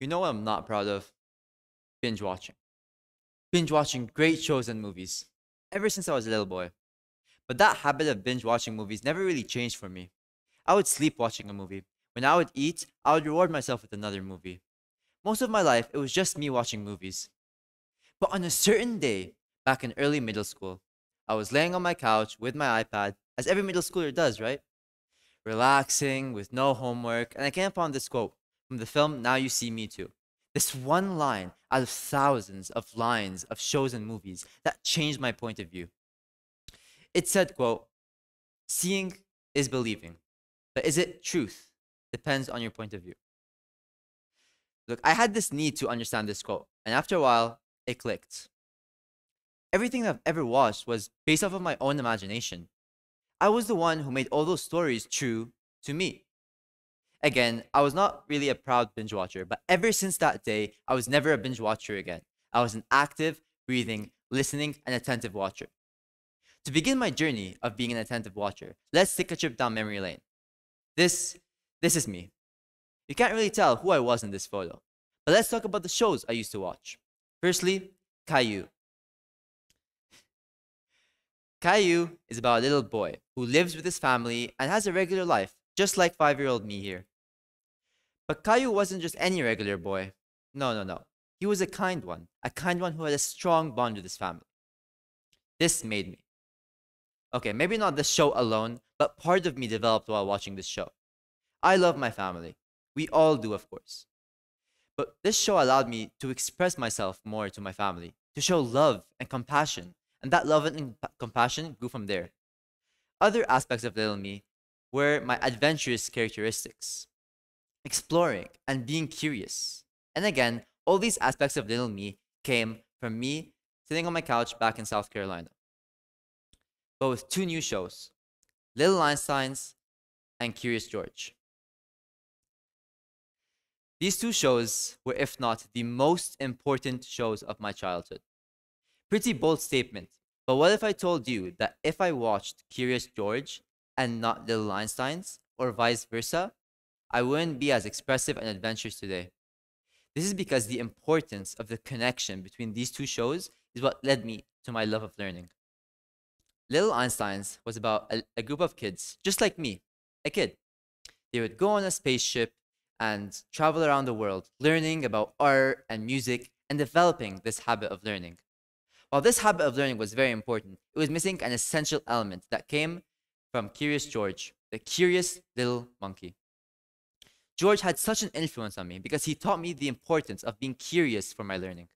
You know what I'm not proud of? Binge watching. Binge watching great shows and movies ever since I was a little boy. But that habit of binge watching movies never really changed for me. I would sleep watching a movie. When I would eat, I would reward myself with another movie. Most of my life, it was just me watching movies. But on a certain day, back in early middle school, I was laying on my couch with my iPad, as every middle schooler does, right? Relaxing, with no homework, and I came upon this quote from the film Now You See Me Too. This one line out of thousands of lines of shows and movies that changed my point of view. It said, quote, seeing is believing, but is it truth? Depends on your point of view. Look, I had this need to understand this quote, and after a while, it clicked. Everything I've ever watched was based off of my own imagination. I was the one who made all those stories true to me. Again, I was not really a proud binge watcher, but ever since that day, I was never a binge watcher again. I was an active, breathing, listening, and attentive watcher. To begin my journey of being an attentive watcher, let's take a trip down memory lane. This, this is me. You can't really tell who I was in this photo, but let's talk about the shows I used to watch. Firstly, Caillou. Caillou is about a little boy who lives with his family and has a regular life, just like five year old me here. But Caillou wasn't just any regular boy. No, no, no. He was a kind one, a kind one who had a strong bond with his family. This made me. Okay, maybe not the show alone, but part of me developed while watching this show. I love my family. We all do, of course. But this show allowed me to express myself more to my family, to show love and compassion, and that love and compassion grew from there. Other aspects of Little Me were my adventurous characteristics, exploring, and being curious. And again, all these aspects of little me came from me sitting on my couch back in South Carolina. But with two new shows Little Einsteins and Curious George. These two shows were, if not the most important shows of my childhood. Pretty bold statement, but what if I told you that if I watched Curious George and not Little Einsteins, or vice versa, I wouldn't be as expressive and adventurous today. This is because the importance of the connection between these two shows is what led me to my love of learning. Little Einsteins was about a, a, group of kids, just like me, a kid. They would go on a spaceship and travel around the world, learning about art and music and developing this habit of learning. While this habit of learning was very important, it was missing an essential element that came from Curious George, the curious little monkey. George had such an influence on me because he taught me the importance of being curious for my learning.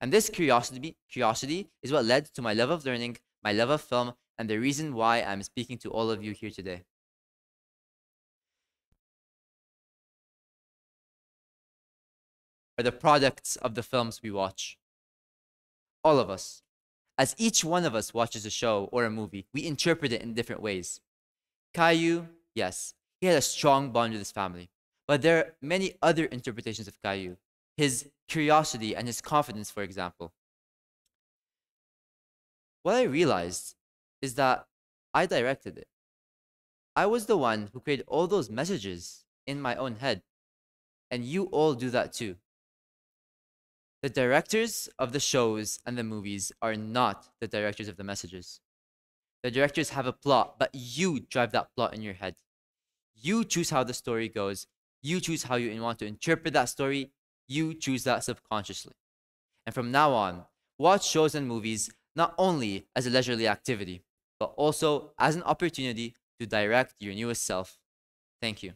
And this curiosity, curiosity is what led to my love of learning, my love of film, and the reason why I'm speaking to all of you here today. Are the products of the films we watch. All of us. As each one of us watches a show or a movie, we interpret it in different ways. Caillou, yes, he had a strong bond with his family. But there are many other interpretations of Caillou. His curiosity and his confidence, for example. What I realized is that I directed it. I was the one who created all those messages in my own head. And you all do that too. The directors of the shows and the movies are not the directors of the messages. The directors have a plot, but you drive that plot in your head. You choose how the story goes. You choose how you want to interpret that story. You choose that subconsciously. And from now on, watch shows and movies not only as a leisurely activity, but also as an opportunity to direct your newest self. Thank you.